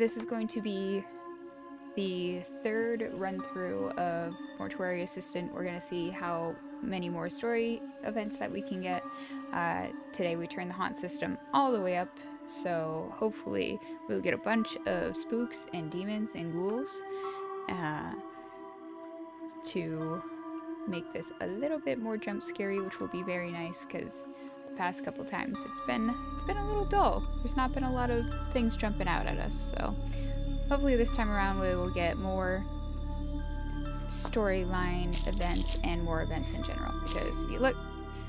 this is going to be the third run through of Mortuary Assistant. We're going to see how many more story events that we can get. Uh, today we turned the haunt system all the way up, so hopefully we'll get a bunch of spooks and demons and ghouls uh, to make this a little bit more jump scary, which will be very nice because past couple times. It's been it's been a little dull. There's not been a lot of things jumping out at us, so hopefully this time around we will get more storyline events and more events in general because if you look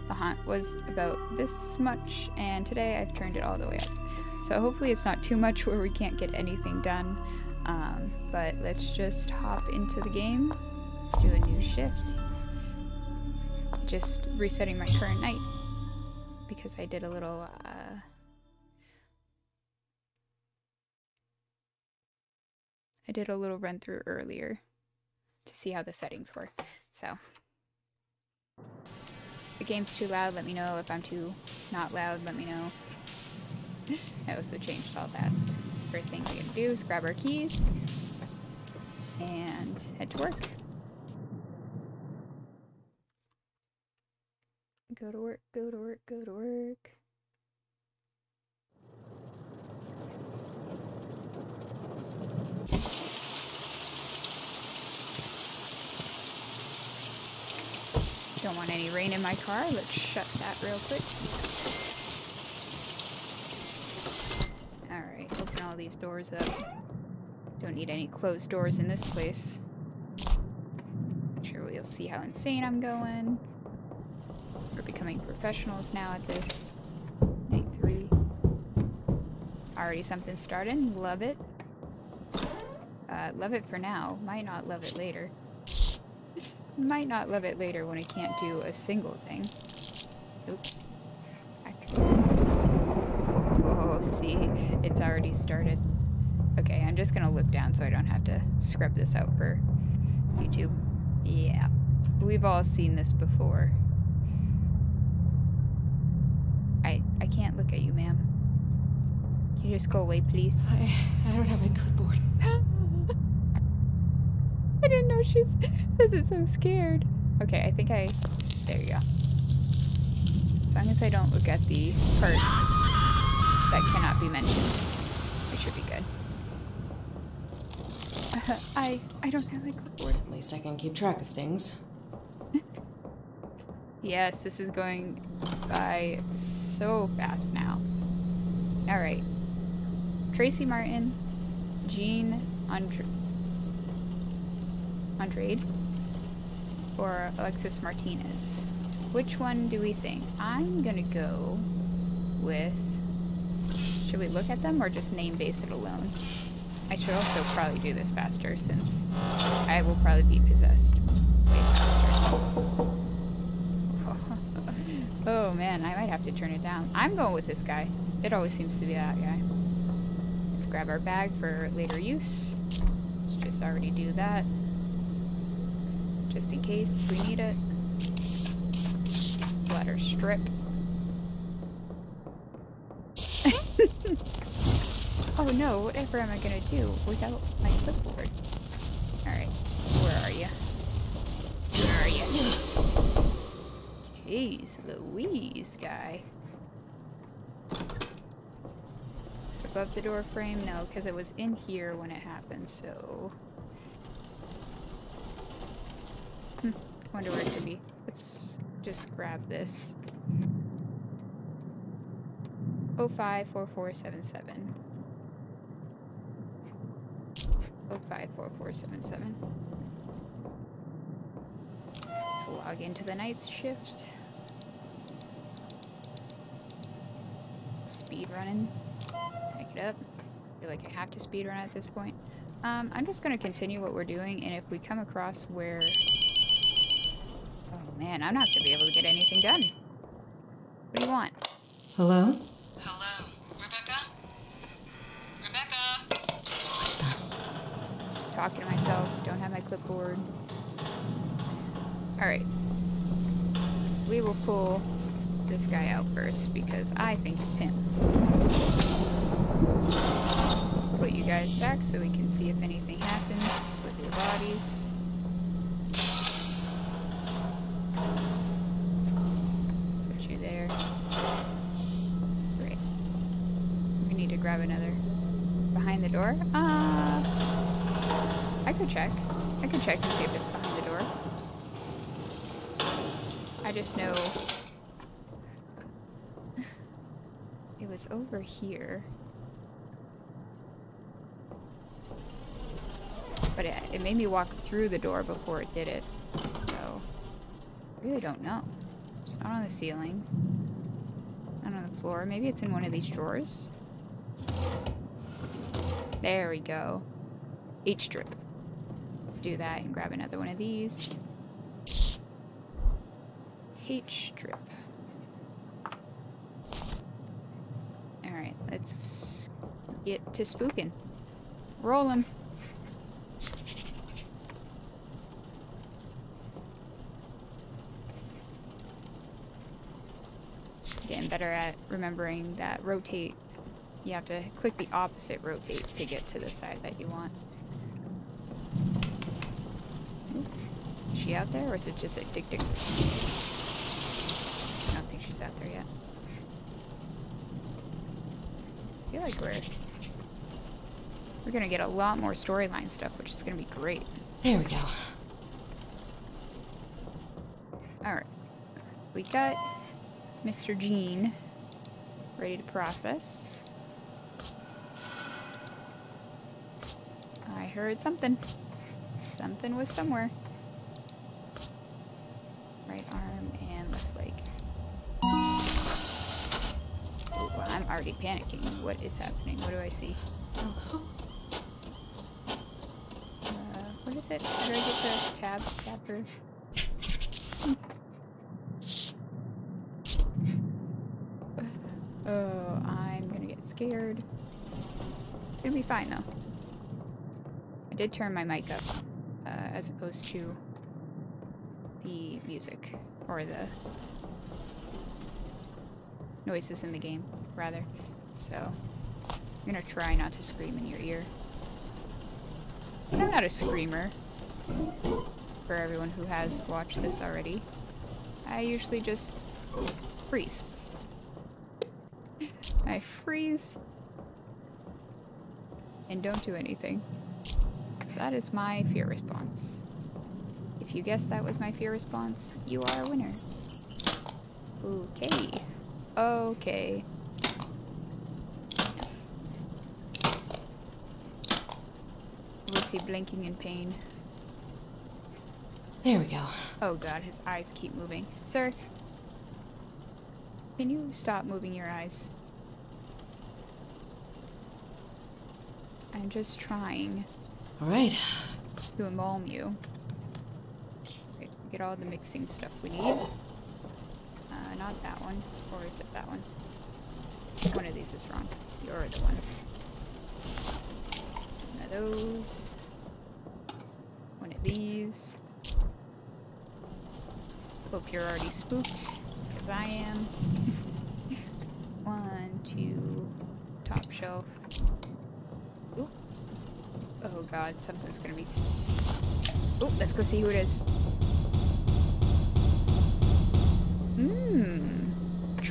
the haunt was about this much and today I've turned it all the way up. So hopefully it's not too much where we can't get anything done um, but let's just hop into the game. Let's do a new shift. Just resetting my current night because I did a little uh, I did a little run through earlier to see how the settings were. So, if the game's too loud, let me know. If I'm too not loud, let me know. I also changed all that. First thing we're gonna do is grab our keys and head to work. Go to work, go to work, go to work. Don't want any rain in my car. Let's shut that real quick. Alright, open all these doors up. Don't need any closed doors in this place. Sure we'll see how insane I'm going. We're becoming professionals now at this. Night three. Already something starting. Love it. Uh, love it for now. Might not love it later. Might not love it later when I can't do a single thing. Oops. Oh, see? It's already started. Okay, I'm just gonna look down so I don't have to scrub this out for YouTube. Yeah. We've all seen this before. I I can't look at you, ma'am. Can you just go away, please? I, I don't have a clipboard. I didn't know she says it so scared. Okay, I think I... There you go. As long as I don't look at the part that cannot be mentioned, it should be good. Uh, I... I don't have my clipboard. At least I can keep track of things. Yes, this is going by so fast now. Alright. Tracy Martin, Jean Andre Andrade, or Alexis Martinez. Which one do we think? I'm gonna go with... Should we look at them or just name base it alone? I should also probably do this faster since I will probably be possessed way faster. oh man, I might have to turn it down. I'm going with this guy. It always seems to be that guy. Let's grab our bag for later use. Let's just already do that just in case we need it. Let her strip. oh no, whatever am I gonna do without my clipboard? Alright, where are you? Where are you? Jeez Louise, guy. Is it above the door frame? No, because it was in here when it happened, so... Hmm. Wonder where it could be. Let's just grab this. 054477. 054477. Let's log into the night shift. Speed running. Pick it up. I feel like I have to speed run at this point. Um, I'm just going to continue what we're doing, and if we come across where Oh Man, I'm not gonna be able to get anything done. What do you want? Hello? Hello, Rebecca? Rebecca? Talking to myself, don't have my clipboard. Alright. We will pull this guy out first because I think it's him. Let's put you guys back so we can see if anything happens with your bodies. Put you there. Great. We need to grab another. Behind the door? Uh, I could check. I could check and see if it's behind the door. I just know it over here. But it, it made me walk through the door before it did it. So, I really don't know. It's not on the ceiling. Not on the floor. Maybe it's in one of these drawers. There we go. H strip. Let's do that and grab another one of these. H strip. Alright, let's get to spooking. Roll 'em. Getting better at remembering that rotate. You have to click the opposite rotate to get to the side that you want. Is she out there or is it just a tick tick? I don't think she's out there yet. I feel like we're we're gonna get a lot more storyline stuff, which is gonna be great. There we go. Alright. We got Mr. Gene ready to process. I heard something. Something was somewhere. Already panicking. What is happening? What do I see? Uh, what is it? Do I get the tab? Tabber? Oh, I'm gonna get scared. It's gonna be fine though. I did turn my mic up, uh, as opposed to the music, or the noises in the game, rather. So, I'm gonna try not to scream in your ear. I'm not a screamer, for everyone who has watched this already. I usually just freeze. I freeze and don't do anything. So that is my fear response. If you guessed that was my fear response, you are a winner. Okay. Okay. Was he blinking in pain? There we go. Oh god, his eyes keep moving. Sir, can you stop moving your eyes? I'm just trying All right. to embalm you. Okay, get all the mixing stuff we need. Uh, not that one. Or is it that one? One of these is wrong. You're the one. One of those. One of these. Hope you're already spooked, because I am. one, two, top shelf. Oop. Oh god, something's gonna be. Oh, let's go see who it is.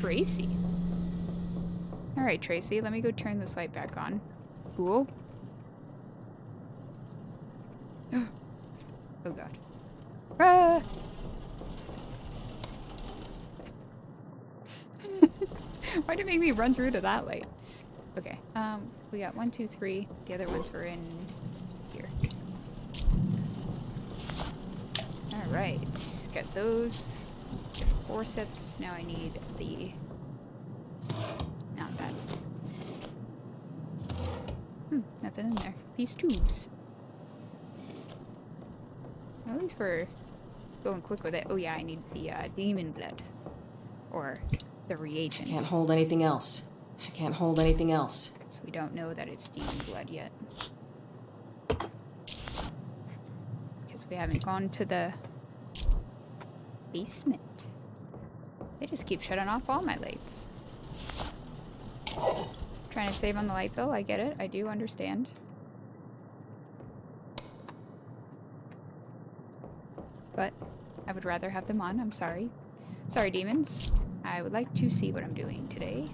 Tracy. Alright, Tracy, let me go turn this light back on. Cool. oh god. Ah! Why'd it make me run through to that light? Okay, um, we got one, two, three. The other ones were in here. Alright, got those. Forceps. Now I need the... Not that stuff. Hmm, nothing in there. These tubes. Well, at least we're going quick with it. Oh yeah, I need the uh, demon blood. Or the reagent. I can't hold anything else. I can't hold anything else. So we don't know that it's demon blood yet. Because we haven't gone to the basement just keep shutting off all my lights. Trying to save on the light bill, I get it. I do understand. But I would rather have them on, I'm sorry. Sorry, demons. I would like to see what I'm doing today.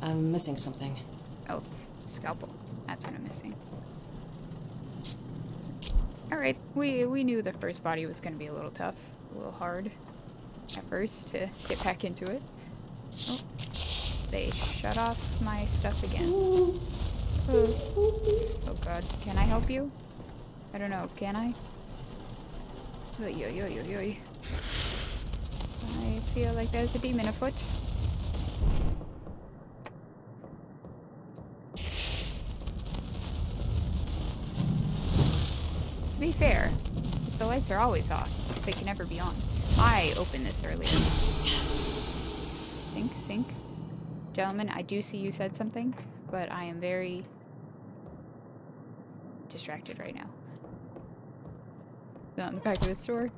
I'm missing something. Oh, scalpel. That's what I'm missing. Alright, we, we knew the first body was going to be a little tough, a little hard at first to get back into it. Oh, they shut off my stuff again. Oh. oh god, can I help you? I don't know, can I? Oy, oy, oy, oy, oy. I feel like there's a demon afoot. To be fair, the lights are always off. They can never be on. I opened this earlier. Sink, sink. Gentlemen, I do see you said something, but I am very distracted right now. That on the back of the store?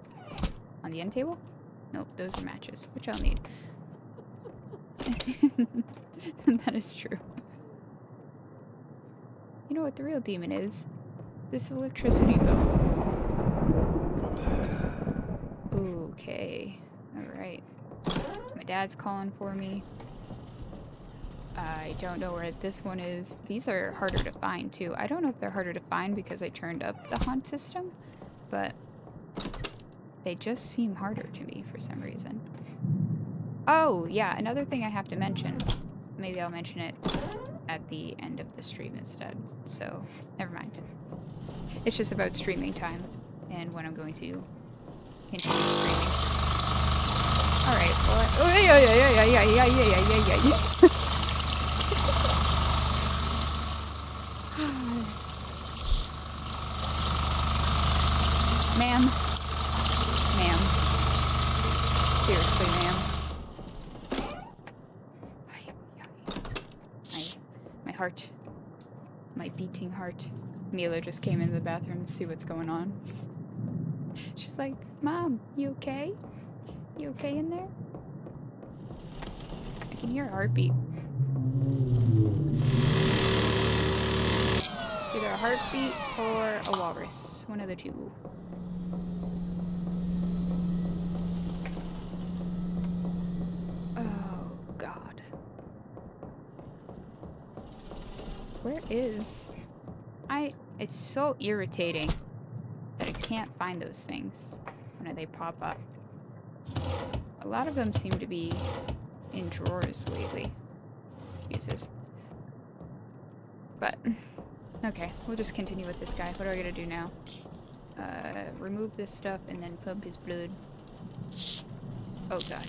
On the end table? Nope, those are matches, which I'll need. that is true. You know what the real demon is? This electricity bill. Okay. Alright. My dad's calling for me. I don't know where this one is. These are harder to find too. I don't know if they're harder to find because I turned up the haunt system, but they just seem harder to me for some reason. Oh, yeah, another thing I have to mention. Maybe I'll mention it at the end of the stream instead. So, never mind. It's just about streaming time and when I'm going to streaming. Alright, well, oh, yeah, yeah, yeah, yeah, yeah, yeah, yeah, yeah, yeah, yeah. Ma'am. Ma'am. Seriously, ma'am. My, my heart. My beating heart. Mila just came into the bathroom to see what's going on. She's like, Mom, you okay? You okay in there? I can hear a heartbeat. Either a heartbeat or a walrus. One of the two. Oh, God. Where is... I... It's so irritating that I can't find those things when they pop up. A lot of them seem to be in drawers lately. Jesus. But, okay, we'll just continue with this guy. What are we gonna do now? Uh, remove this stuff and then pump his blood. Oh god.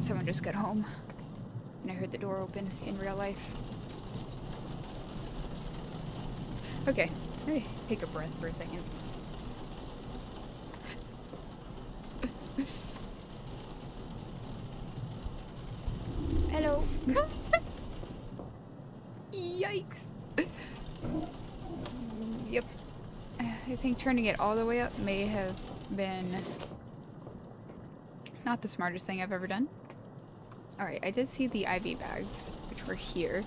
Someone just got home. And I heard the door open in real life. Okay, me take a breath for a second. Hello. Yikes. yep. I think turning it all the way up may have been not the smartest thing I've ever done. Alright, I did see the IV bags, which were here.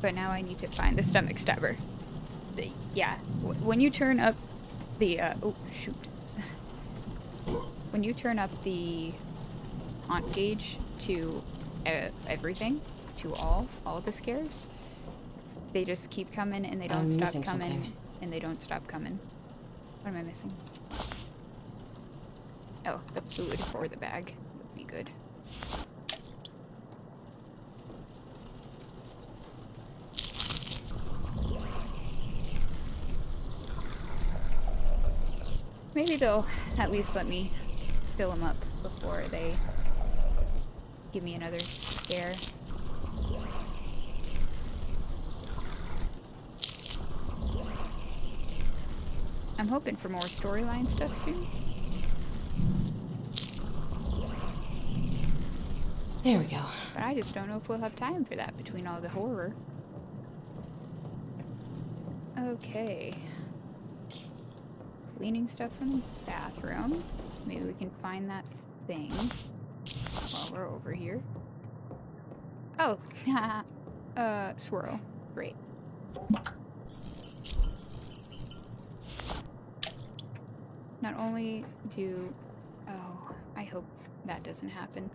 But now I need to find the stomach stabber. The, yeah, when you turn up the, uh, oh, shoot. when you turn up the haunt gauge to uh, everything, to all, all the scares, they just keep coming and they don't I'm stop coming something. and they don't stop coming. What am I missing? Oh, the food for the bag would be good. Maybe they'll at least let me fill them up before they give me another scare. I'm hoping for more storyline stuff soon. There we go. But I just don't know if we'll have time for that between all the horror. Okay cleaning stuff from the bathroom. Maybe we can find that thing while we're over here. Oh, uh, swirl. Great. Not only do... Oh, I hope that doesn't happen.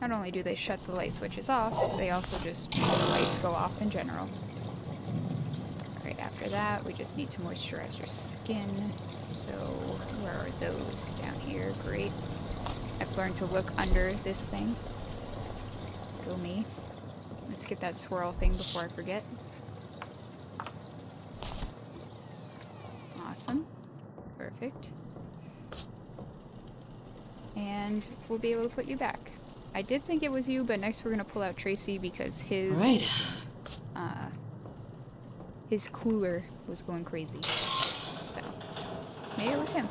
Not only do they shut the light switches off, they also just make the lights go off in general. After that, we just need to moisturize your skin. So, where are those? Down here. Great. I've learned to look under this thing. Go me. Let's get that swirl thing before I forget. Awesome. Perfect. And we'll be able to put you back. I did think it was you, but next we're gonna pull out Tracy because his All right. His cooler was going crazy. So maybe it was him.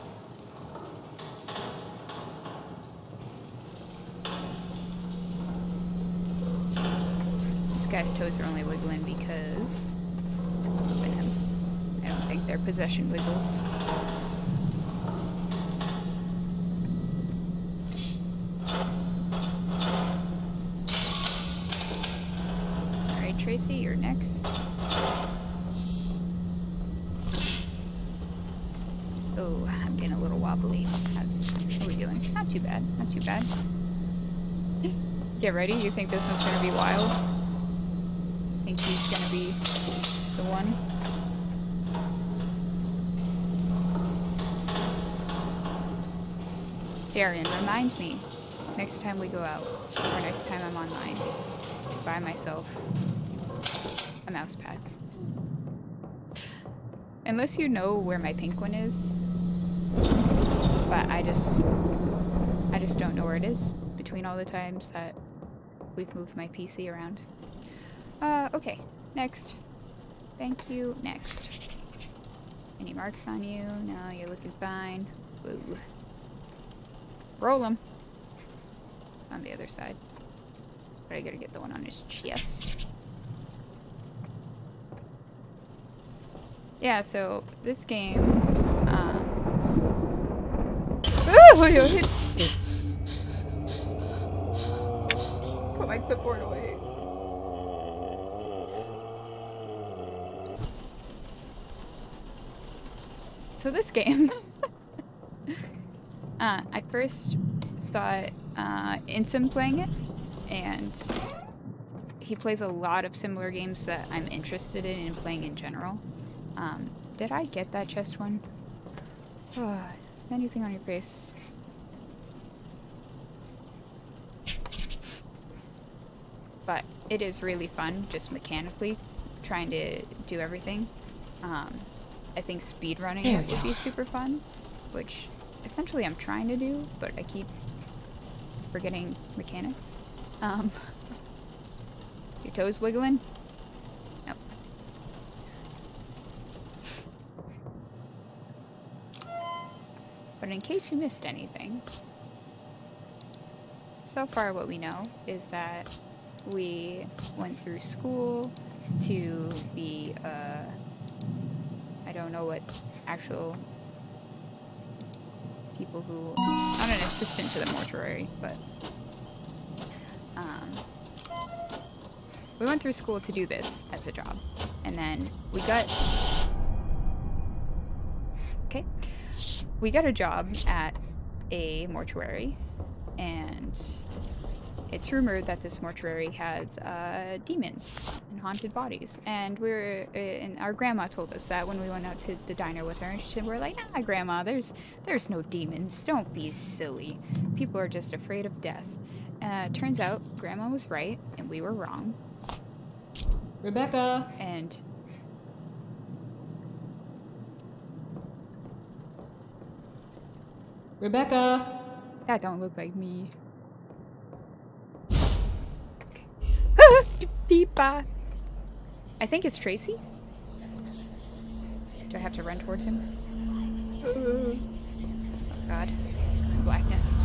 This guy's toes are only wiggling because. I don't think they're possession wiggles. Alright, Tracy, you're next. Oh, I'm getting a little wobbly. How's, how are we doing? Not too bad. Not too bad. Get ready. You think this one's gonna be wild? Think he's gonna be the one? Darian, remind me next time we go out, or next time I'm online, to buy myself a mouse pad. Unless you know where my pink one is. But I just I just don't know where it is between all the times that we've moved my PC around. Uh okay. Next. Thank you. Next. Any marks on you? No, you're looking fine. Woo. Roll him. It's on the other side. But I gotta get the one on his chest. Yeah, so this game, uh... Ooh, Put my clipboard away. So this game, uh, I first saw uh, Insym playing it, and he plays a lot of similar games that I'm interested in and playing in general. Um, did I get that chest one? Oh, anything on your face? But it is really fun, just mechanically, trying to do everything. Um, I think speedrunning There it we would be super fun, which essentially I'm trying to do, but I keep forgetting mechanics. Um, your toes wiggling? Nope. But in case you missed anything, so far what we know is that we went through school to be, uh, I don't know what actual people who, not an assistant to the mortuary, but, um, we went through school to do this as a job. And then we got, okay, we got a job at a mortuary, and it's rumored that this mortuary has uh, demons and haunted bodies. And we're, uh, and our grandma told us that when we went out to the diner with her, and she said, "We're like, nah, grandma, there's, there's no demons. Don't be silly. People are just afraid of death." Uh, turns out, grandma was right, and we were wrong. Rebecca! And Rebecca! that don't look like me. Deepa. I think it's Tracy. Do I have to run towards him? Oh God, blackness.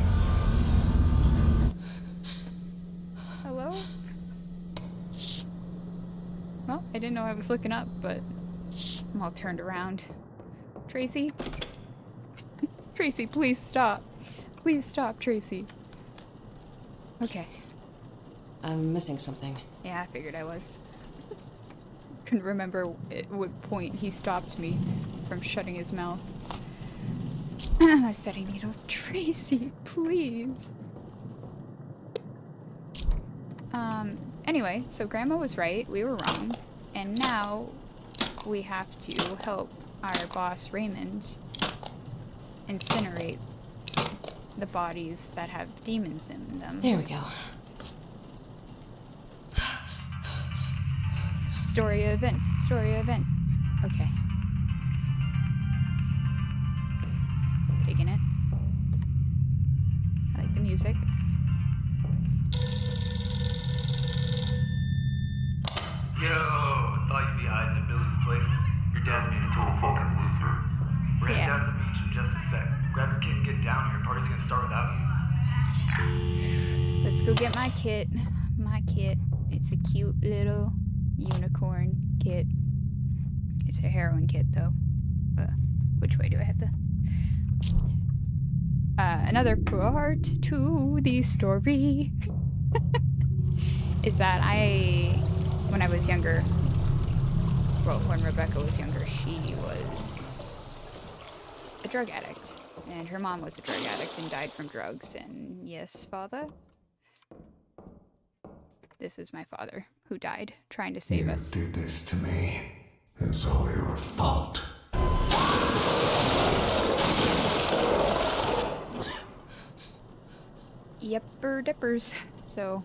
Hello. Well, I didn't know I was looking up, but I'm all turned around. Tracy. Tracy, please stop. Please stop, Tracy. Okay. I'm missing something. Yeah, I figured I was. Couldn't remember at what point he stopped me. from shutting his mouth. Setting needles. Tracy, please. Um, anyway, so Grandma was right. We were wrong. And now we have to help our boss Raymond incinerate the bodies that have demons in them. There we go. Story event. Story event. Okay. Digging it. I like the music. Yo, thought you'd be hiding in Billy's place. Your dad's being a total fucking loser. We're heading Yeah. down to the beach in just a sec. Grab your kid and get down here. Party's gonna start without you. Let's go get my kit. My kit. It's a cute little unicorn kit. It's a heroin kit, though. Uh, which way do I have to? Uh, another part to the story is that I, when I was younger, well, when Rebecca was younger, she was a drug addict. And her mom was a drug addict and died from drugs. And yes, father, this is my father who died trying to save you us. did this to me. It's all your fault. Yepper dippers. So,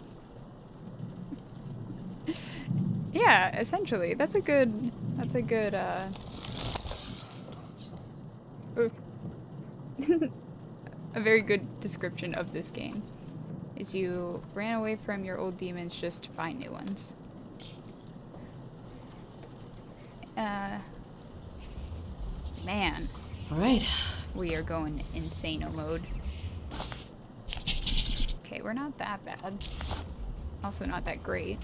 yeah, essentially, that's a good. That's a good. uh... a very good description of this game. Is you ran away from your old demons just to find new ones. Uh, man, All right. we are going insano mode. Okay, we're not that bad. Also not that great.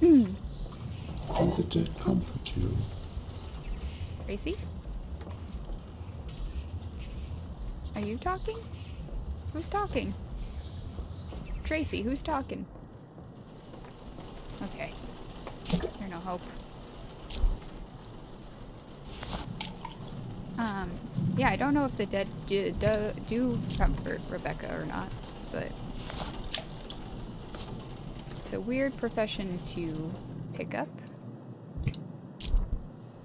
May the dead comfort you. Tracy? Are you talking? Who's talking? Tracy, who's talking? Okay. You're no hope. Um, yeah, I don't know if the dead do, do, do comfort Rebecca or not, but it's a weird profession to pick up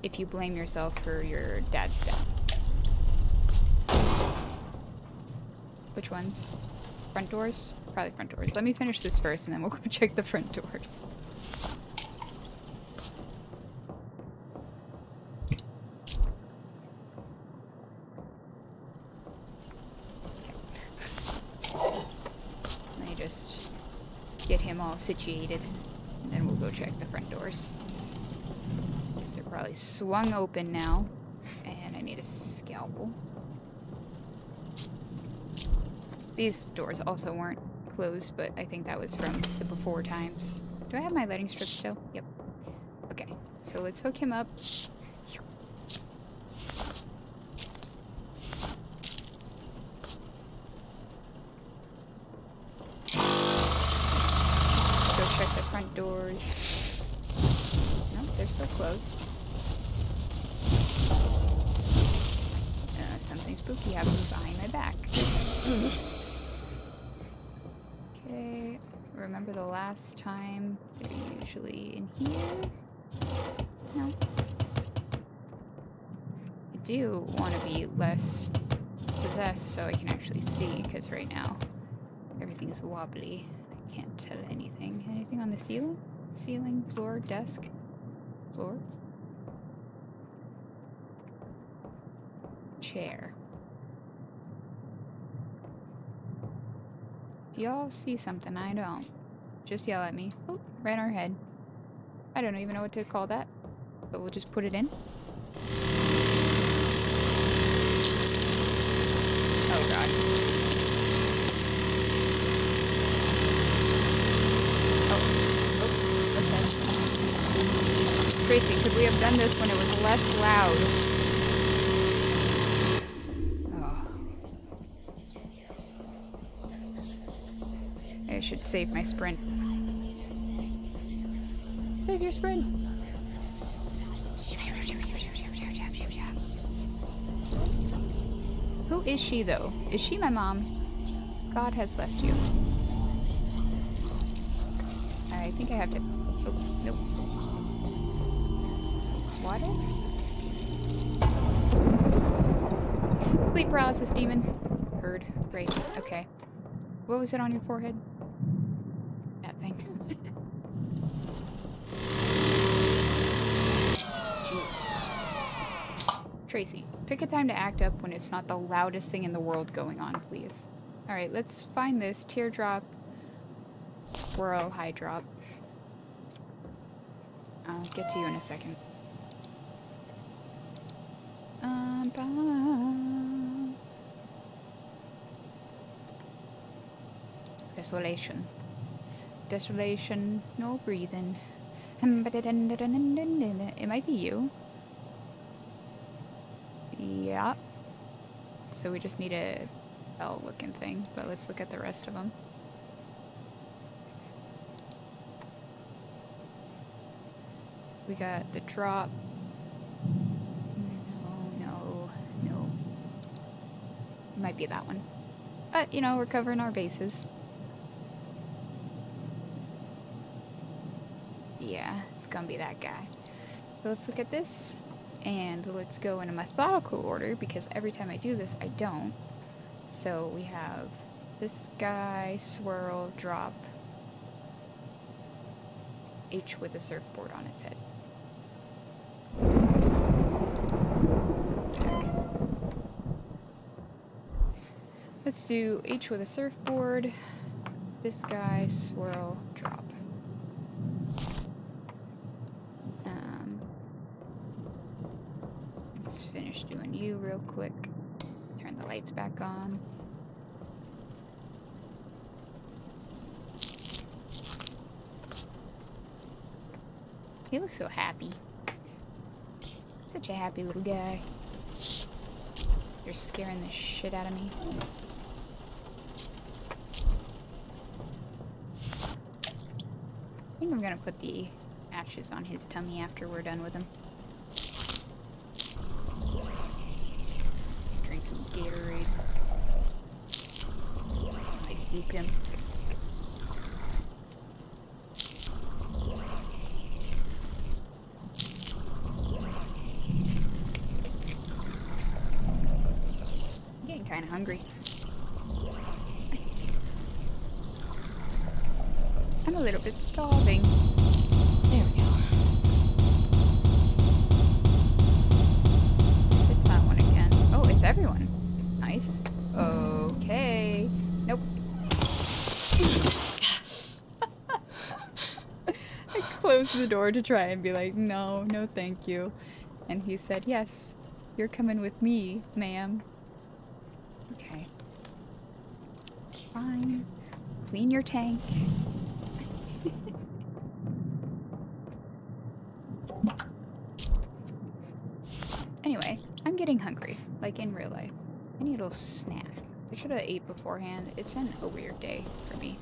if you blame yourself for your dad's death. Which ones? Front doors? Probably front doors. Let me finish this first and then we'll go check the front doors. Let me just get him all situated and then we'll go check the front doors. Because they're probably swung open now. And I need a scalpel. These doors also weren't closed, but I think that was from the before times. Do I have my lighting strip still? Yep. Okay, so let's hook him up. Go check the front doors. Nope, they're still closed. Uh, something spooky happened behind my back. okay, remember the last time? They're usually in here? No. I do want to be less possessed so I can actually see, because right now everything's wobbly. I can't tell anything. Anything on the ceiling? Ceiling, floor, desk? Floor? Chair. If y'all see something I don't, just yell at me. Oh, on our head. I don't even know what to call that, but we'll just put it in. Oh god. Oh, oh, okay. Tracy, could we have done this when it was less loud? Save my sprint. Save your sprint. Who is she, though? Is she my mom? God has left you. I think I have to... Oh, nope. Water? Sleep paralysis demon. Heard. Great. Okay. What was it on your forehead? That thing. Tracy, pick a time to act up when it's not the loudest thing in the world going on, please. Alright, let's find this. Teardrop. Swirl, high drop. I'll get to you in a second. Um. Desolation. Desolation, no breathing. It might be you. Yeah. So we just need a bell looking thing, but let's look at the rest of them. We got the drop. No, no, no. Might be that one. But, you know, we're covering our bases. Yeah, it's gonna be that guy. So let's look at this. And let's go in a methodical order because every time I do this, I don't. So we have this guy, swirl, drop, H with a surfboard on his head. Let's do H with a surfboard, this guy, swirl, drop. Um, let's finish doing you real quick. Turn back on. He looks so happy. Such a happy little guy. You're scaring the shit out of me. I think I'm gonna put the ashes on his tummy after we're done with him. Drink some Gatorade. Like goop him. I'm getting kind of hungry. I'm a little bit starving. There we go. It's that one again. Oh, it's everyone. Nice. Okay. Nope. I closed the door to try and be like, no, no, thank you. And he said, yes, you're coming with me, ma'am. Okay. Fine. Clean your tank. Anyway, I'm getting hungry, like in real life. I need a little snack. I should have ate beforehand. It's been a weird day for me.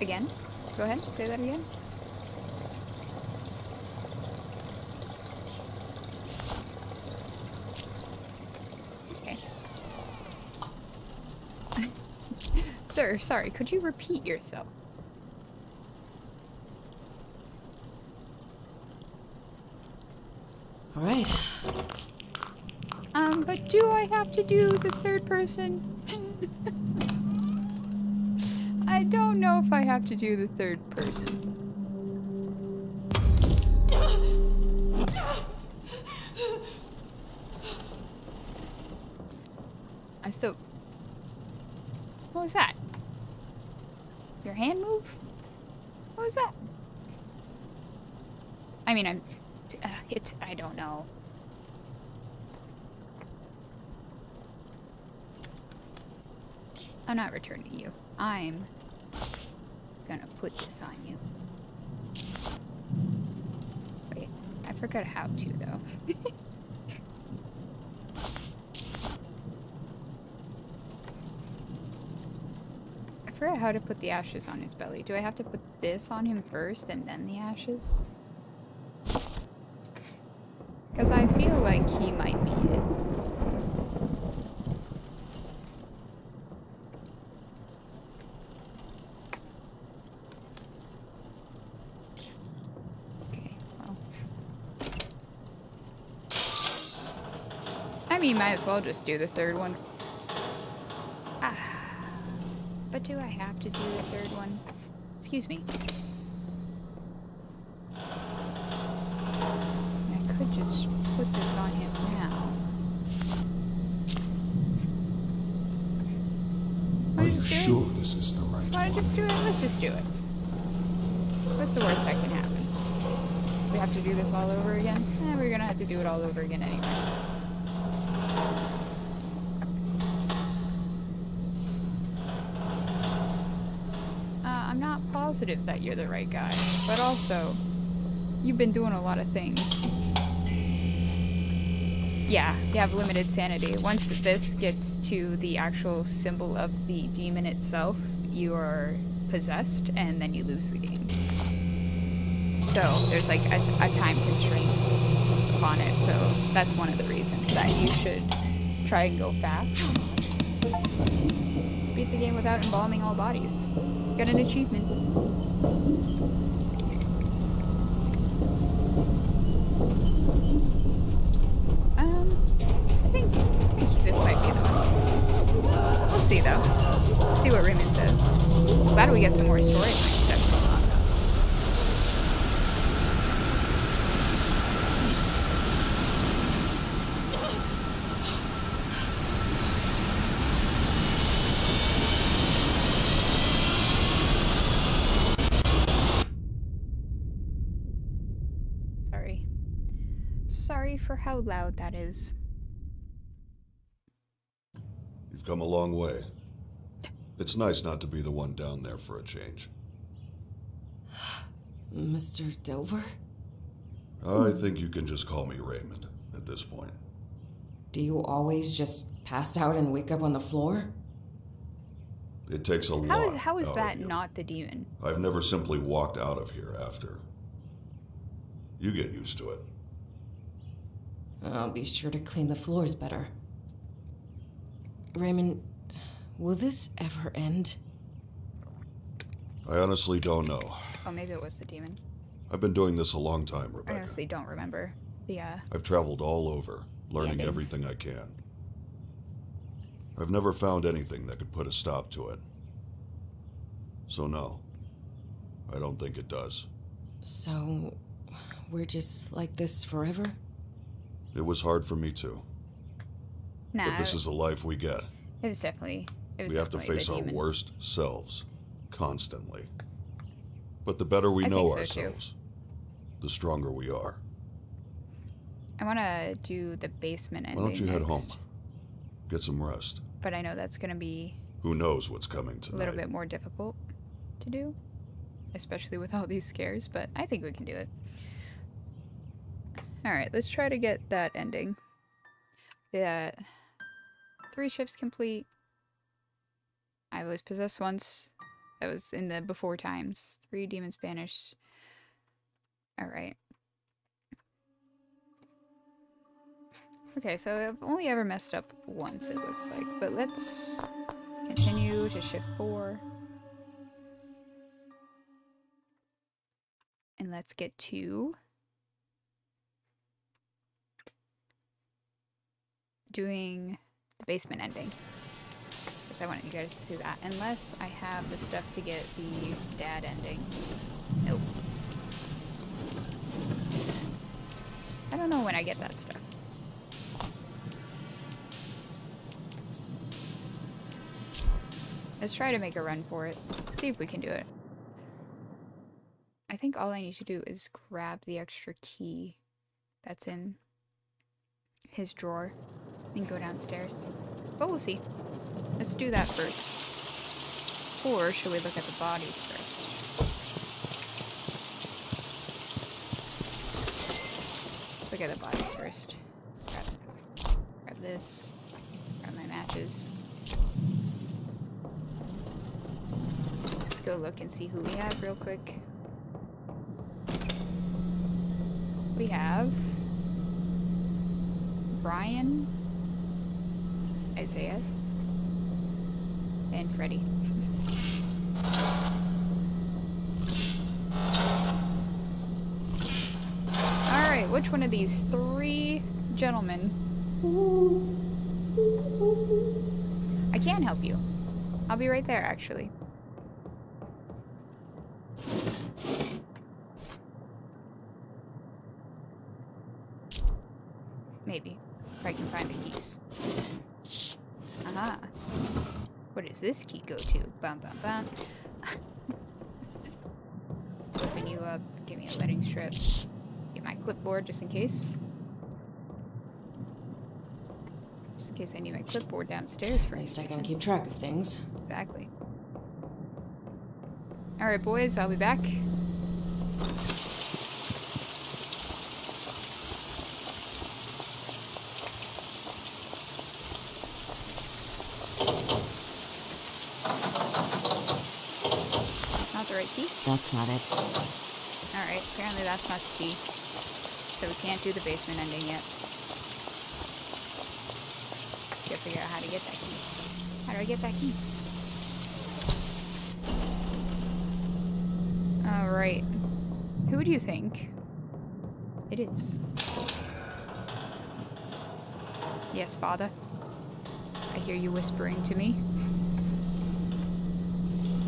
Again? Go ahead, say that again. Okay. Sir, sorry, could you repeat yourself? All right. Um, but do I have to do the third person? I have to do the third person. I'm still. What was that? Your hand move? What was that? I mean, I'm. Uh, it. I don't know. I'm not returning you. I'm gonna put this on you. Wait, I forgot how to though. I forgot how to put the ashes on his belly. Do I have to put this on him first and then the ashes? Because I feel like he might need it. Okay, well. I mean, might as well just do the third one. Ah. But do I have to do the third one? Excuse me. I could just put this on him now. Are you just do it? sure this is the right Wanna one? just do it? Let's just do it. What's the worst that can happen? We have to do this all over again? Eh, we're gonna have to do it all over again anyway. Uh, I'm not positive that you're the right guy, but also, you've been doing a lot of things. Yeah, you have limited sanity. Once this gets to the actual symbol of the demon itself, you are possessed, and then you lose the game. So there's like a, a time constraint upon it. So that's one of the reasons that you should try and go fast. Beat the game without embalming all bodies. Get an achievement. Sorry for how loud that is. You've come a long way. It's nice not to be the one down there for a change. Mr. Delver? I think you can just call me Raymond at this point. Do you always just pass out and wake up on the floor? It takes a How lot. is, how is out that of you. not the demon? I've never simply walked out of here after. You get used to it. I'll be sure to clean the floors better. Raymond, will this ever end? I honestly don't know. Oh, maybe it was the demon. I've been doing this a long time, Rebecca. I honestly don't remember the, uh, I've traveled all over, learning endings. everything I can. I've never found anything that could put a stop to it. So, no, I don't think it does. So, we're just like this forever? It was hard for me too, nah, but this is the life we get. it was definitely, it was We have to face our demon. worst selves, constantly. But the better we I know so, too. ourselves, the stronger we are. I want to do the basement ending Why don't you head home? Get some rest. But I know that's going to be Who knows what's coming to a little bit more difficult to do, especially with all these scares, but I think we can do it. Alright, let's try to get that ending. Yeah. Three shifts complete. I was possessed once. That was in the before times. Three demons banished. Alright. Okay, so I've only ever messed up once, it looks like. But let's continue to shift four. And let's get to doing the basement ending. Because I want you guys to see that. Unless I have the stuff to get the dad ending. Nope. I don't know when I get that stuff. Let's try to make a run for it. See if we can do it. I think all I need to do is grab the extra key that's in his drawer and go downstairs. But we'll see. Let's do that first. Or should we look at the bodies first? Let's look at the bodies first. Grab, grab this. Grab my matches. Let's go look and see who we have real quick. We have Brian, Isaiah, and Freddie. Alright, which one of these three gentlemen? I can help you. I'll be right there, actually. Maybe. If I can find the keys. Aha. Where does this key Open you up. Give me a letting strip. Get my clipboard just in case. Just in case I need my clipboard downstairs for At least I can keep track of things. Exactly. Alright, boys, I'll be back. That's not the right key? That's not it. Alright, apparently that's not the key. So we can't do the basement ending yet. Gotta figure out how to get that key. How do I get that key? Alright. Who do you think it is? Yes, father. I hear you whispering to me.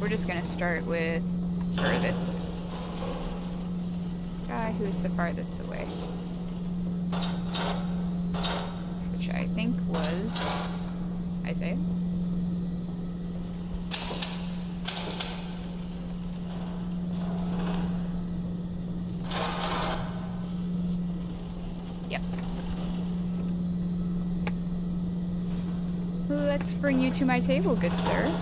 We're just gonna start with furthest guy who's the farthest away. Which I think was Isaiah. Yep. Let's bring you to my table, good sir.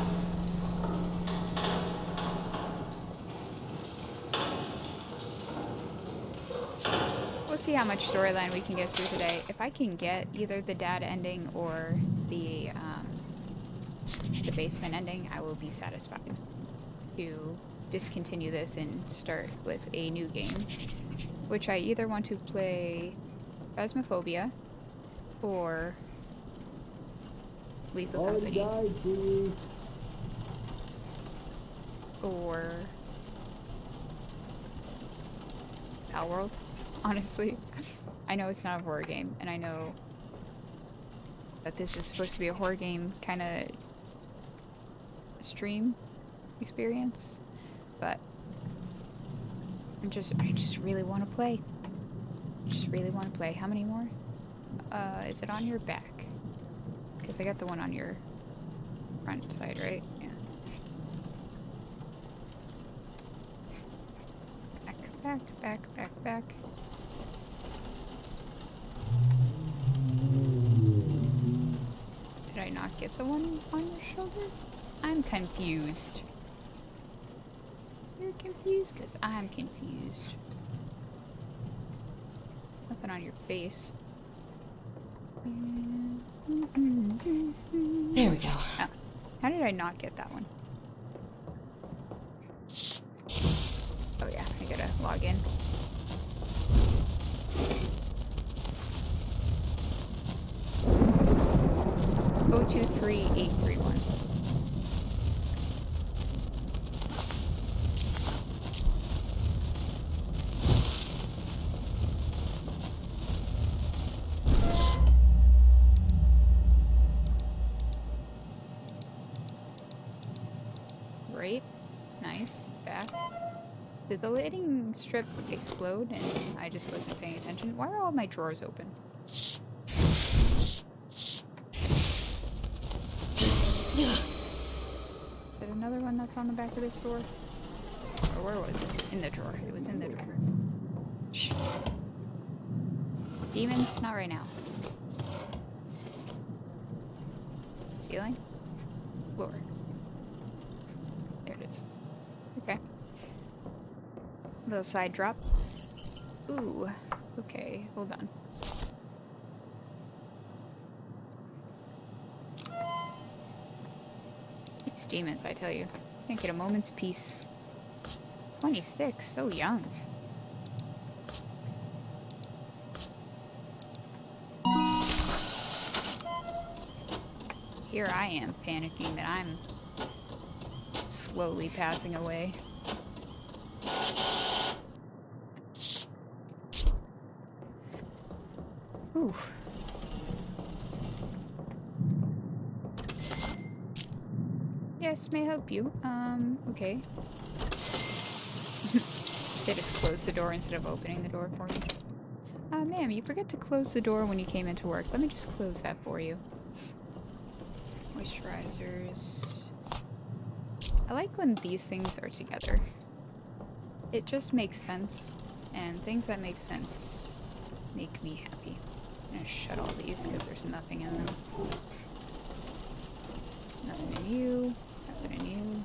We'll see how much storyline we can get through today. If I can get either the dad ending or the um, the basement ending, I will be satisfied to discontinue this and start with a new game, which I either want to play Phasmophobia or Lethal Company or World. Honestly, I know it's not a horror game, and I know that this is supposed to be a horror game kind of stream experience, but I'm just I just really want to play. Just really want to play. How many more? Uh, is it on your back? Because I got the one on your front side, right? Yeah. Back, back, back, back, back. Get the one on your shoulder? I'm confused. You're confused? Because I'm confused. Nothing on your face. There we go. Oh, how did I not get that one? Oh yeah, I gotta log in. Oh two three eight three one. Right. Nice. Back. Did the lighting strip explode and I just wasn't paying attention? Why are all my drawers open? Is it another one that's on the back of this door? Or where was it? In the drawer. It was in the drawer. Shh. Demons? Not right now. Ceiling? Floor. There it is. Okay. Little side drop. Ooh. Okay, hold on. These demons, I tell you. Can't get a moment's peace. 26, so young. Here I am panicking that I'm slowly passing away. Oof. Yes, may I help you? Um, okay. they just closed the door instead of opening the door for me. Uh, ma'am, you forgot to close the door when you came into work. Let me just close that for you. Moisturizers. I like when these things are together. It just makes sense, and things that make sense make me happy. I'm gonna shut all these because there's nothing in them. Nothing in you. In you.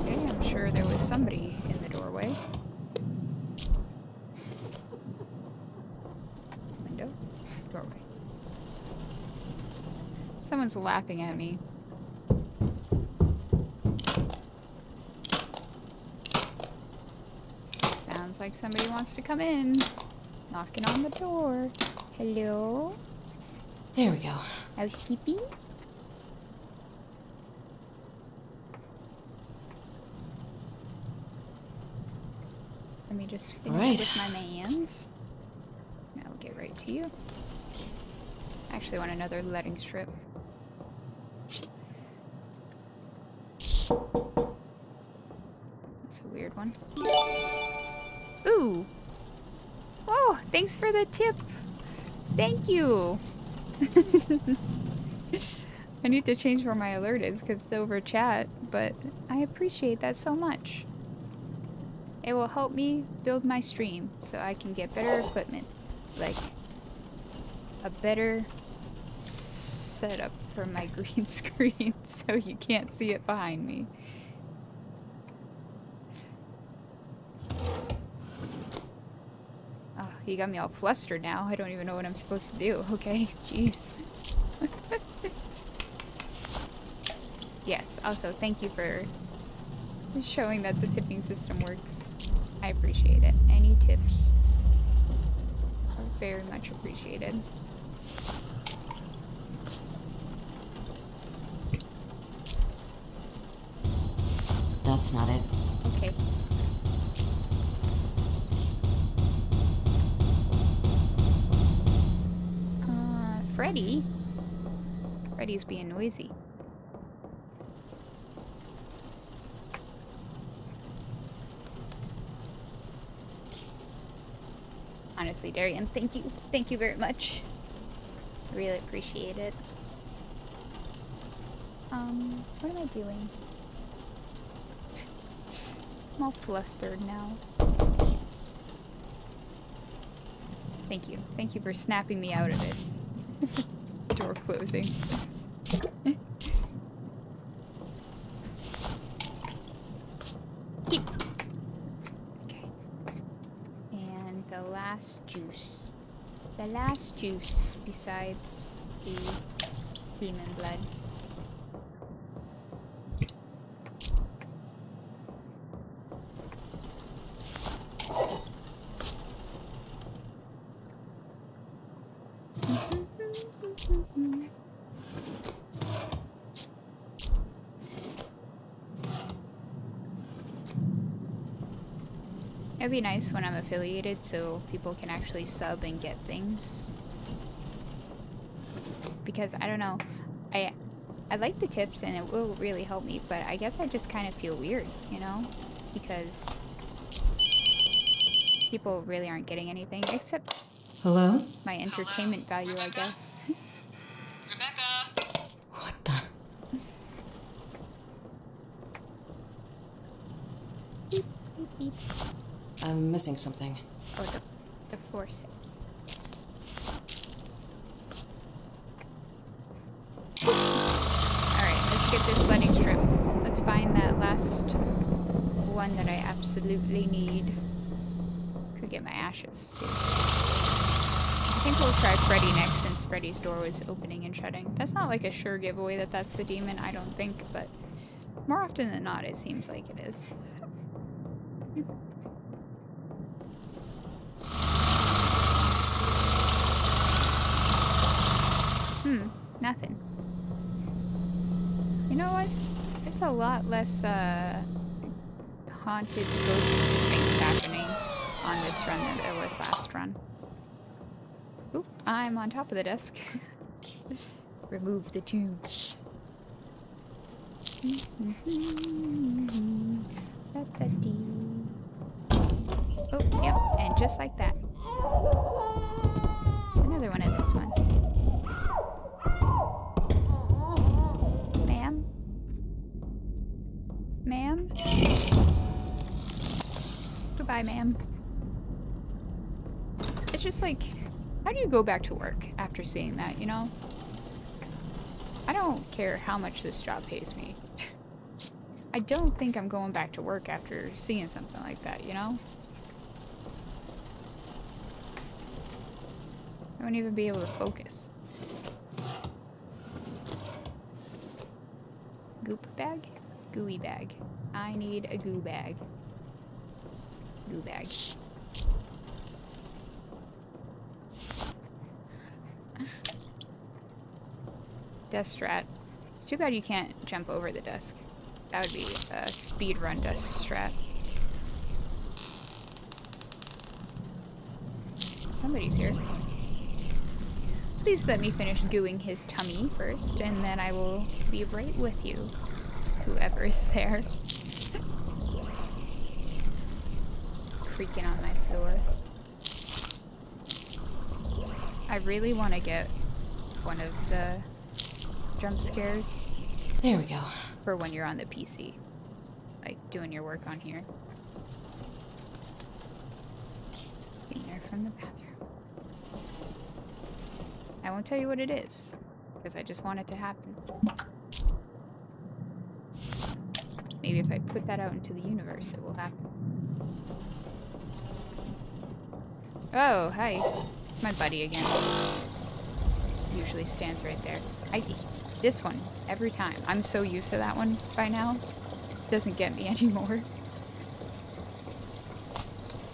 Okay, I'm sure there was somebody in the doorway. Window? Doorway. Someone's laughing at me. Sounds like somebody wants to come in. Knocking on the door. Hello? There we go. Housekeeping? Let me just finish Alright. with my mans. We'll get right to you. I actually want another letting strip. That's a weird one. Ooh! Oh, thanks for the tip! Thank you! I need to change where my alert is because it's over chat, but I appreciate that so much. It will help me build my stream so I can get better equipment. Like, a better setup for my green screen so you can't see it behind me. Oh, you got me all flustered now. I don't even know what I'm supposed to do. Okay, jeez. yes, also thank you for showing that the tipping system works. I appreciate it. Any tips are very much appreciated. That's not it. Okay. Freddy? Freddy's being noisy. Honestly, Darian, thank you. Thank you very much. Really appreciate it. Um, what am I doing? I'm all flustered now. Thank you. Thank you for snapping me out of it. Door closing. Eh. okay. And the last juice. The last juice besides the demon blood. It'd be nice when I'm affiliated so people can actually sub and get things. Because I don't know, I I like the tips and it will really help me, but I guess I just kind of feel weird, you know? Because people really aren't getting anything except Hello? my entertainment value, I guess. Rebecca! What the? beep, beep. I'm missing something. Oh, the, the forceps. Alright, let's get this letting strip. Let's find that last one that I absolutely need. Could get my ashes. I think we'll try Freddy next since Freddy's door was opening and shutting. That's not like a sure giveaway that that's the demon, I don't think, but more often than not, it seems like it is. Hmm, nothing. You know what? It's a lot less, uh, haunted ghost things happening on this run than there was last run. Oop, I'm on top of the desk. Remove the tubes. Oh, yep, and just like that. There's another one in this one. Ma'am? Goodbye, ma'am. It's just like, how do you go back to work after seeing that, you know? I don't care how much this job pays me. I don't think I'm going back to work after seeing something like that, you know? I wouldn't even be able to focus. Goop bag? Gooey bag. I need a goo bag. Goo bag. Desk strat. It's too bad you can't jump over the desk. That would be a speed run desk strat. Somebody's here. Please let me finish gooing his tummy first, and then I will be right with you. Whoever is there. Creaking on my floor. I really want to get one of the jump scares There we go. for when you're on the PC. Like doing your work on here. Cleaner from the bathroom. I won't tell you what it is, because I just want it to happen. Maybe if I put that out into the universe, it will happen. Oh, hi. It's my buddy again. Usually stands right there. I this one every time. I'm so used to that one by now. Doesn't get me anymore.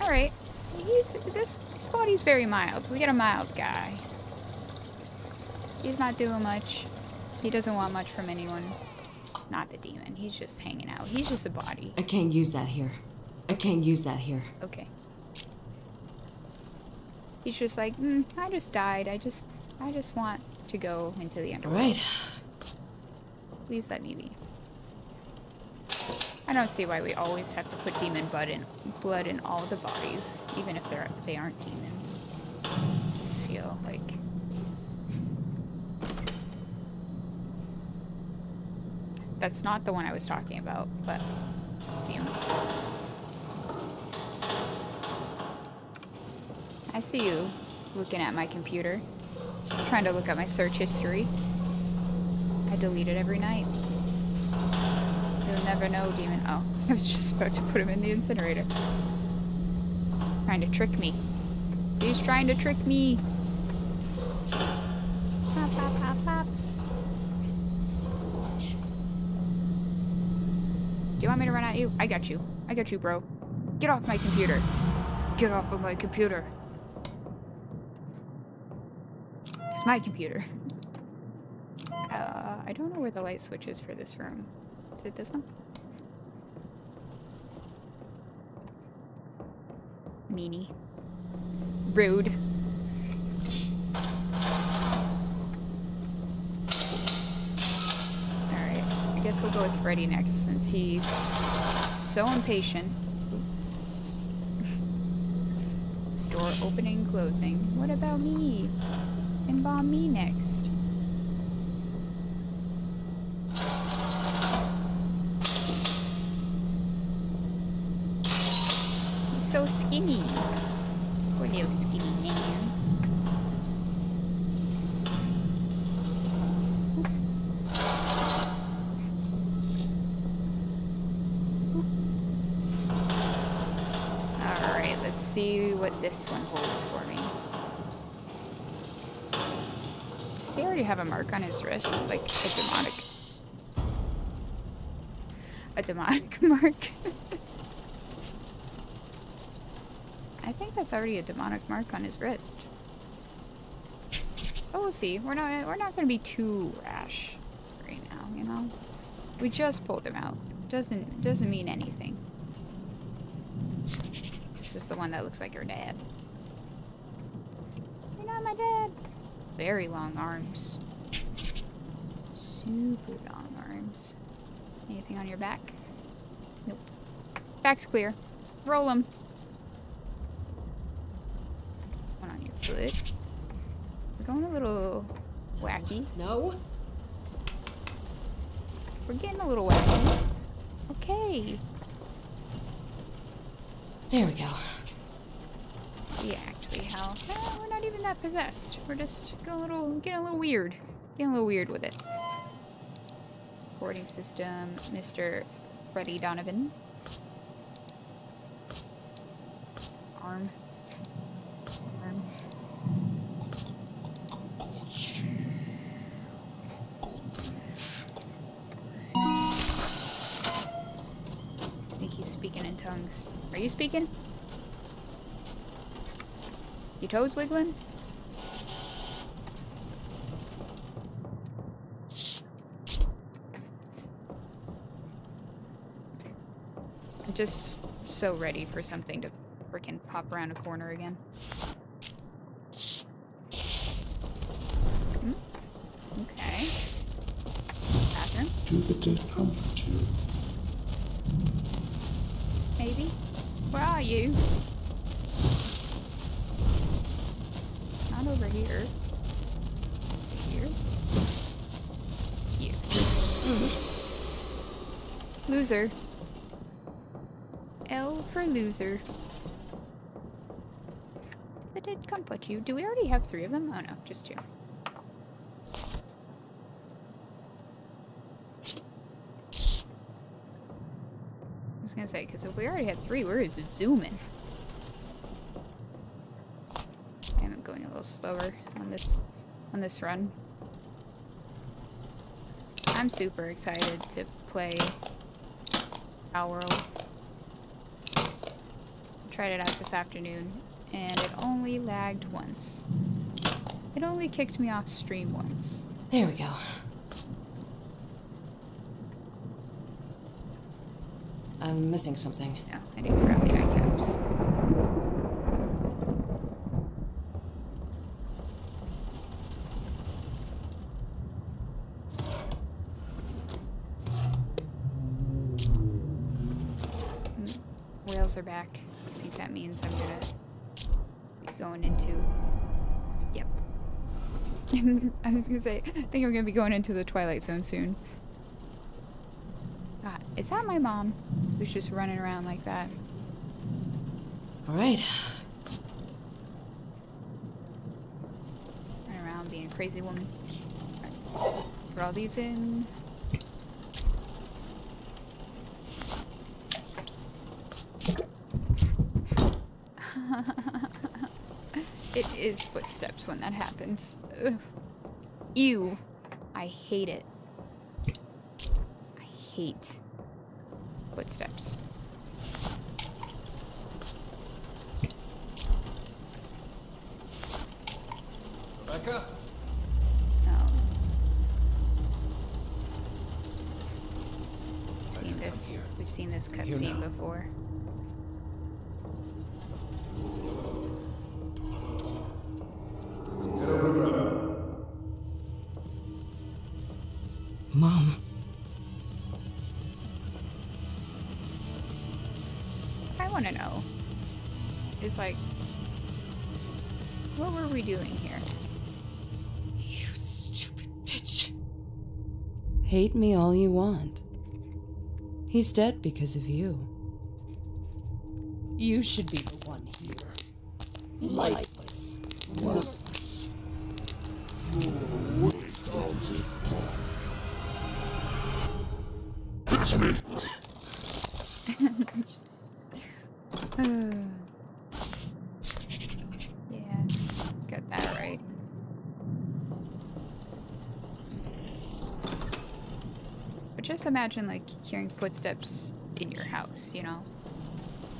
All right. He's, this Spotty's very mild. We get a mild guy. He's not doing much. He doesn't want much from anyone. Not the demon. He's just hanging out. He's just a body. I can't use that here. I can't use that here. Okay. He's just like, mm, I just died. I just, I just want to go into the All underworld. right. Please let me be. I don't see why we always have to put demon blood in blood in all the bodies, even if they're they aren't demons. I feel like that's not the one I was talking about, but see him. I see you looking at my computer, trying to look at my search history. I delete it every night. You'll never know, demon. Oh, I was just about to put him in the incinerator. Trying to trick me. He's trying to trick me. Pop, pop, pop, pop. Do you want me to run at you? I got you. I got you, bro. Get off my computer. Get off of my computer. It's my computer. Uh, I don't know where the light switch is for this room. Is it this one? Meanie. Rude. Alright, I guess we'll go with Freddy next since he's so impatient. Store opening, closing. What about me? Embalm me next. He's so skinny. Poor little skinny man. Alright, let's see what one holds for me. Does he already have a mark on his wrist? It's Like a demonic. A demonic mark. I think that's already a demonic mark on his wrist. But we'll see. We're not we're not gonna be too rash right now, you know? We just pulled him out. Doesn't doesn't mean anything. This is the one that looks like your dad. You're not my dad. Very long arms. Super long arms. Anything on your back? Nope. Back's clear. Roll them. One on your foot. We're going a little wacky. No? We're getting a little wacky. Okay. There we go. Let's see actually how. No, we're not even that possessed. We're just a little, getting a little weird. Getting a little weird with it. Recording system, Mr. Freddie Donovan. Arm. Arm. I think he's speaking in tongues. Are you speaking? Your toes wiggling? I'm just so ready for something to freaking pop around a corner again. Hmm? Okay. Bathroom? Do the dead comfort you? Maybe? Where are you? It's not over here. Is it here? Here. Loser. L for loser. Did come put you? Do we already have three of them? Oh no, just two. I was gonna say, because if we already had three, we're just zooming. I'm going a little slower on this on this run. I'm super excited to play World. Tried it out this afternoon, and it only lagged once. It only kicked me off stream once. There we go. I'm missing something. No, I didn't grab the eye caps. Mm, Whales are back. I think that means I'm gonna be going into. Yep. I was gonna say, I think I'm gonna be going into the Twilight Zone soon. God, is that my mom? Who's just running around like that? All right. Running around being a crazy woman. Alright, Put all these in. It is footsteps when that happens. Ugh. Ew. I hate it. I hate Is like, what were we doing here? You stupid bitch. Hate me all you want. He's dead because of you. You should be the one here. Lifeless. Worthless. Imagine like hearing footsteps in your house, you know?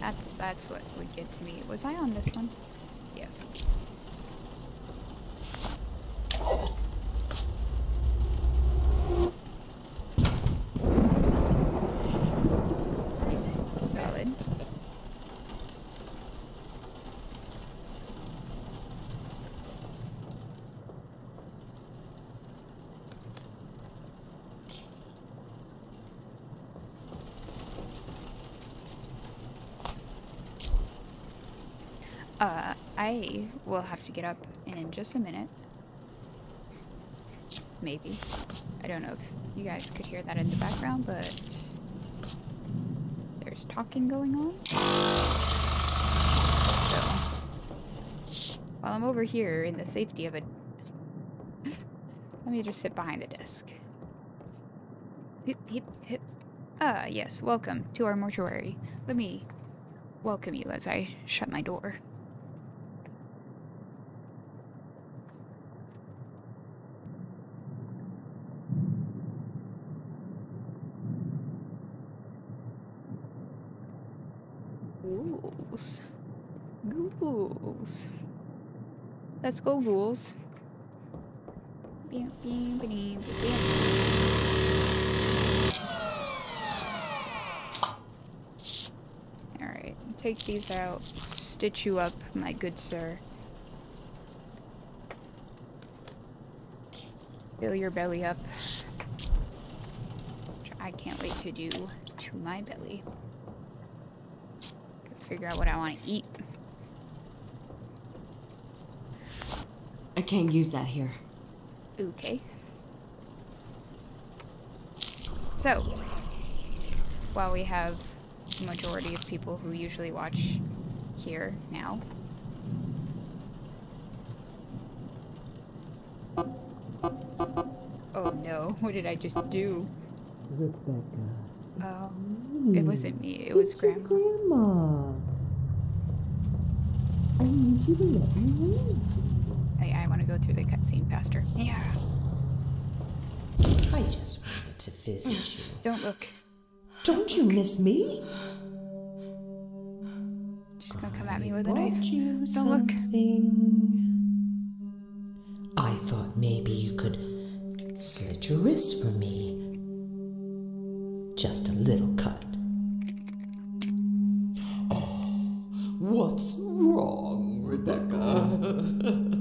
That's that's what would get to me. Was I on this one? Yes. Solid. Uh, I will have to get up in just a minute. Maybe. I don't know if you guys could hear that in the background, but there's talking going on. So, while I'm over here in the safety of a... Let me just sit behind the desk. Hip, hip, hip. Ah, yes, welcome to our mortuary. Let me welcome you as I shut my door. Ghouls. Ghouls. Let's go, ghouls. Alright, take these out. Stitch you up, my good sir. Fill your belly up. Which I can't wait to do to my belly figure out what I want to eat. I can't use that here. Okay. So, while we have the majority of people who usually watch here now, Oh no, what did I just do? Rebecca. Oh, it wasn't me, it was It's your Grandma. grandma. I need you to let me in, sweetie. I, I want to go through the cutscene faster. Yeah, I just wanted to visit you. don't look. Don't you miss me? She's gonna come at me with a knife. you Don't look. I thought maybe you could slit your wrist for me. Just a little cut. Oh, what's wrong, Rebecca?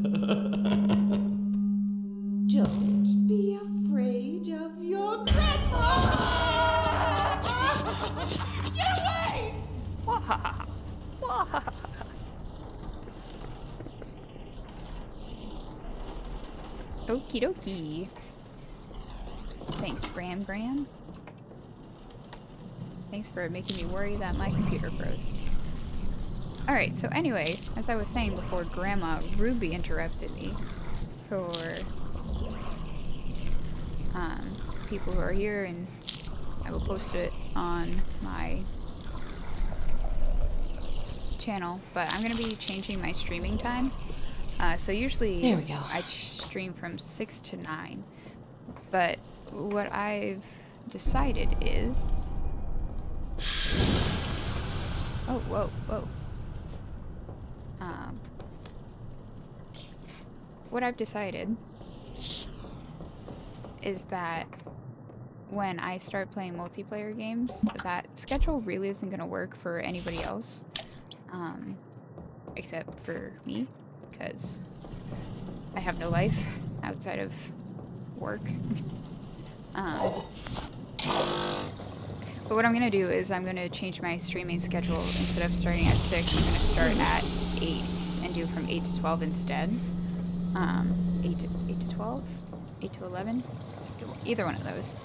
for making me worry that my computer froze. Alright, so anyway, as I was saying before, Grandma rudely interrupted me for um, people who are here, and I will post it on my channel, but I'm gonna be changing my streaming time. Uh, so usually There we go. I stream from six to nine, but what I've decided is, oh whoa whoa, um, what I've decided is that when I start playing multiplayer games, that schedule really isn't gonna work for anybody else um, except for me, because I have no life outside of work. um, but what I'm gonna do is I'm gonna change my streaming schedule. Instead of starting at six, I'm gonna start at eight and do from eight to twelve instead. Um, eight to eight to twelve, eight to eleven, either one of those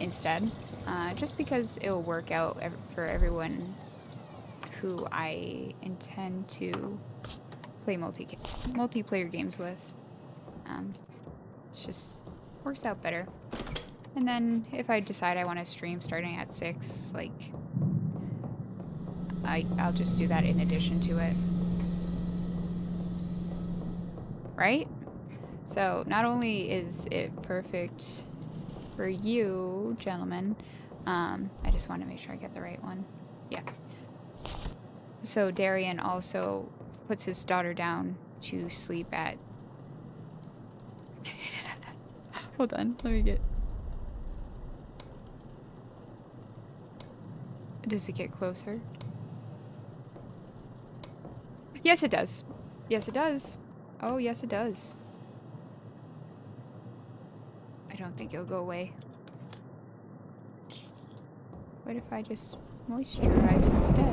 instead. Uh, just because it'll work out ev- for everyone who I intend to play multi multiplayer games with. Um, it's just works out better. And then if I decide I want to stream starting at six, like I I'll just do that in addition to it. Right? So not only is it perfect for you, gentlemen. Um, I just want to make sure I get the right one. Yeah. So Darian also puts his daughter down to sleep at. Hold on, let me get. Does it get closer? Yes, it does. Yes, it does. Oh, yes, it does. I don't think it'll go away. What if I just moisturize instead?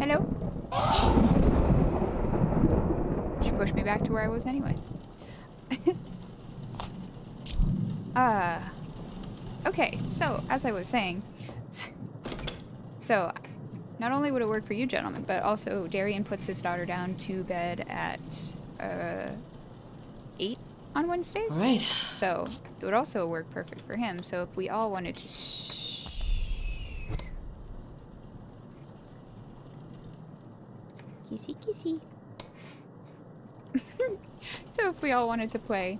Hello? She pushed me back to where I was anyway. uh, okay, so as I was saying, so not only would it work for you gentlemen, but also Darian puts his daughter down to bed at uh, 8 on Wednesdays. All right. So it would also work perfect for him. So if we all wanted to. Kissy kissy. so if we all wanted to play.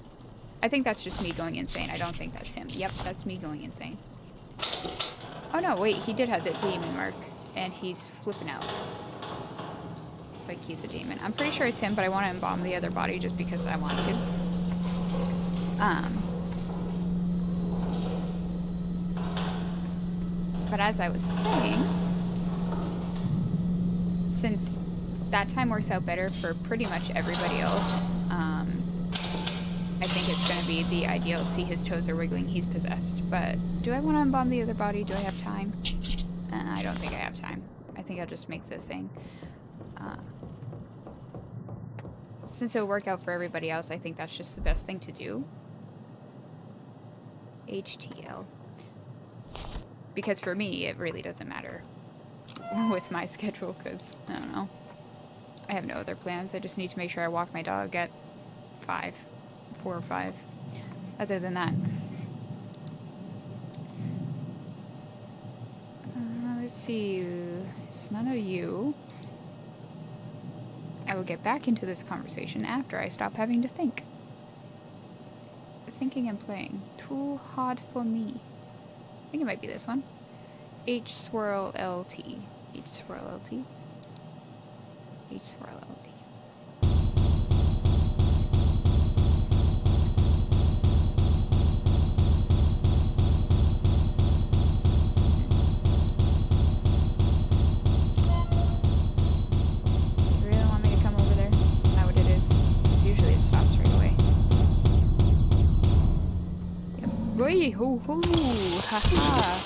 I think that's just me going insane. I don't think that's him. Yep, that's me going insane. Oh no, wait, he did have the demon mark. And he's flipping out. Like he's a demon. I'm pretty sure it's him, but I want to embalm the other body just because I want to. Um. But as I was saying, since that time works out better for pretty much everybody else, I think it's going to be the ideal. See, his toes are wiggling. He's possessed. But do I want to embalm the other body? Do I have time? Uh, I don't think I have time. I think I'll just make the thing. Uh, since it'll work out for everybody else, I think that's just the best thing to do. HTL. Because for me, it really doesn't matter with my schedule, because, I don't know. I have no other plans. I just need to make sure I walk my dog at 5. 4 or 5. Other than that. Uh, let's see. It's none of you. I will get back into this conversation after I stop having to think. Thinking and playing. Too hard for me. I think it might be this one. H swirl LT. H swirl LT. H swirl LT. Wait, hoo hoo, haha.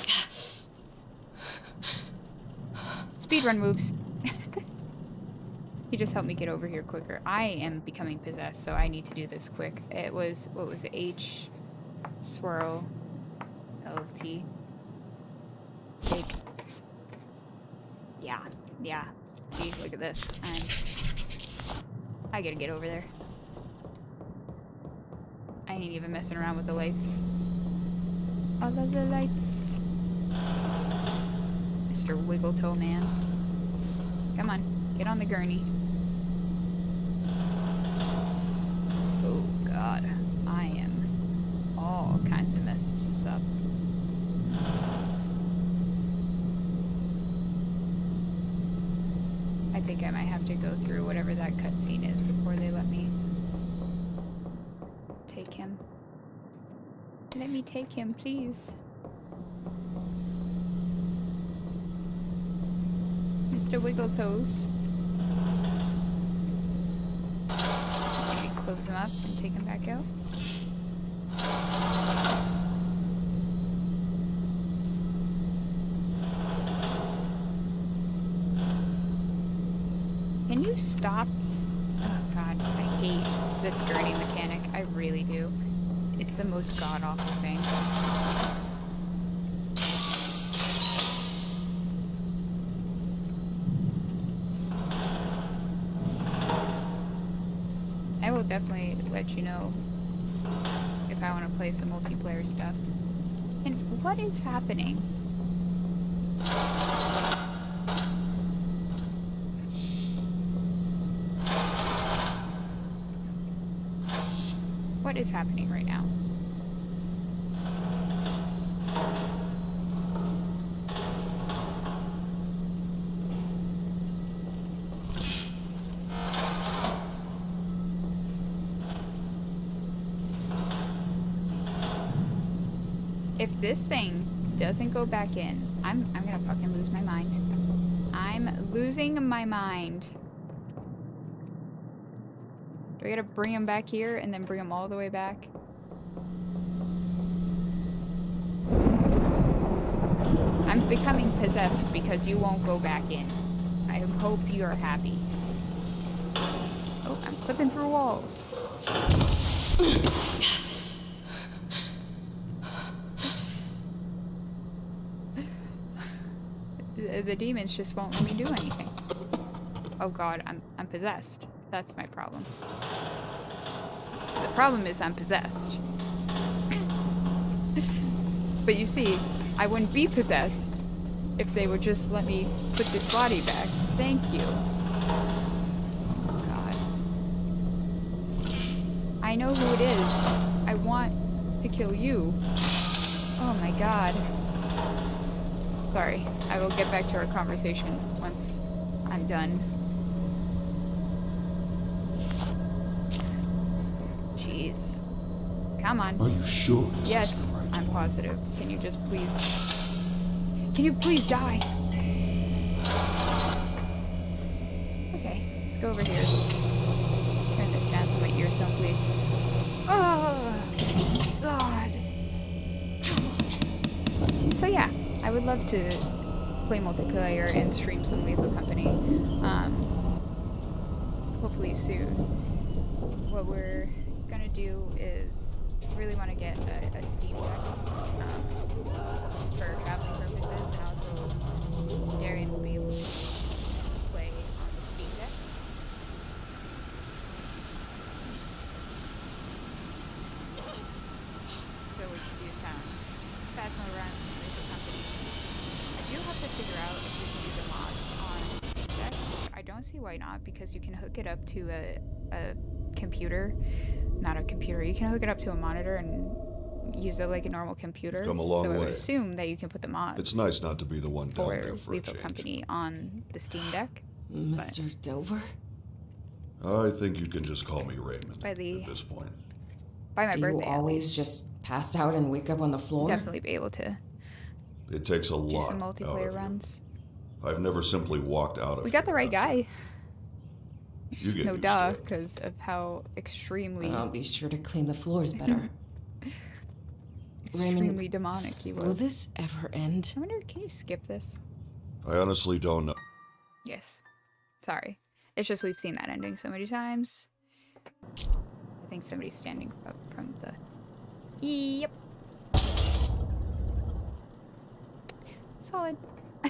Speedrun moves. he just helped me get over here quicker. I am becoming possessed, so I need to do this quick. It was, what was it? H, swirl, LT. Take. Yeah, yeah. See, look at this. I'm, I gotta get over there. I ain't even messing around with the lights. Of the lights. Mr. Wiggletoe Man. Come on, get on the gurney. Oh god, I am all kinds of messed up. I think I might have to go through whatever that cutscene is before they let me take him. Let me take him, please. Mr. Wiggletoes. Let me close him up and take him back out. Can you stop? Oh god, I hate this gurney mechanic. I really do. It's the most god awful thing. I will definitely let you know if I want to play some multiplayer stuff. And what is happening? What is happening right now? if this thing doesn't go back in, I'm I'm gonna fucking lose my mind. I'm losing my mind. Do I gotta bring him back here and then bring him all the way back? I'm becoming possessed because you won't go back in. I hope you are happy. Oh, I'm clipping through walls. the, demons just won't let me do anything. Oh god, I'm I'm possessed. That's my problem. The problem is I'm possessed. but you see, I wouldn't be possessed if they would just let me put this body back. Thank you. God. I know who it is. I want to kill you. Oh my god. Sorry. I will get back to our conversation once I'm done. Jeez. Come on. Are you sure Yes, right I'm positive. Can you just please... Can you please die? Okay, let's go over to play multiplayer and stream some Lethal Company. Um, hopefully soon. What we're gonna do is really want to get a, a Steam Deck um, for traveling purposes, and also Darian will be able to play on the Steam Deck. So we can do some Phasmo runs and Lethal Company. I do have to figure out if we can do the mods on Steam Deck. I don't see why not, because you can hook it up to a, a computer. Not a computer. You can hook it up to a monitor and use it like a normal computer. come a long so I would way. assume that you can put the mods It's nice not to be the one down for there for a Lethal change. Company on the Steam Deck. Mr. Delver? I think you can just call me Raymond By the- at this point. By my Do birthday, you always just pass out and wake up on the floor? definitely be able to It takes a do lot some out of multiplayer you. Runs. I've never simply walked out of We got the right after. guy. You get No used duh, because of how extremely, I'll be sure to clean the floors better. extremely Raymond, demonic he was. Will this ever end? I wonder, can you skip this? I honestly don't know. Yes. Sorry. It's just we've seen that ending so many times. I think somebody's standing up from the. Yep. Solid.